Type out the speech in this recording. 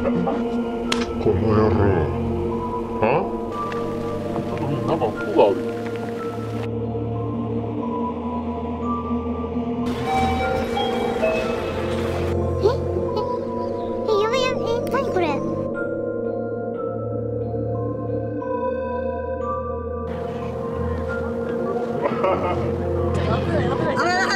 この野郎。あなんか服がある。やばい危ない危ない